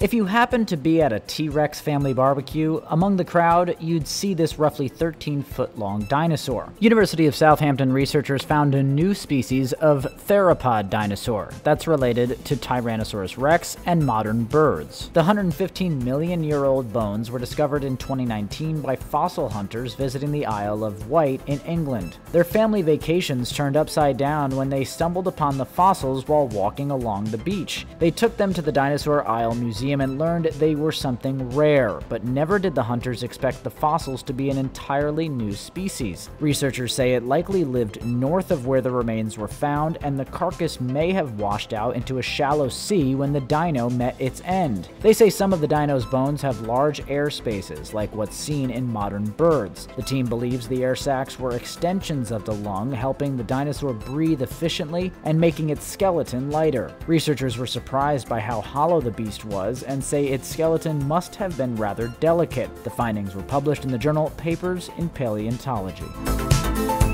If you happen to be at a T Rex family barbecue, among the crowd, you'd see this roughly 13 foot long dinosaur. University of Southampton researchers found a new species of theropod dinosaur that's related to Tyrannosaurus rex and modern birds. The 115 million year old bones were discovered in 2019 by fossil hunters visiting the Isle of Wight in England. Their family vacations turned upside down when they stumbled upon the fossils while walking along the beach. They took them to the Dinosaur Isle Museum and learned they were something rare, but never did the hunters expect the fossils to be an entirely new species. Researchers say it likely lived north of where the remains were found, and the carcass may have washed out into a shallow sea when the dino met its end. They say some of the dino's bones have large air spaces, like what's seen in modern birds. The team believes the air sacs were extensions of the lung, helping the dinosaur breathe efficiently and making its skeleton lighter. Researchers were surprised by how hollow the beast was and say its skeleton must have been rather delicate. The findings were published in the journal Papers in Palaeontology.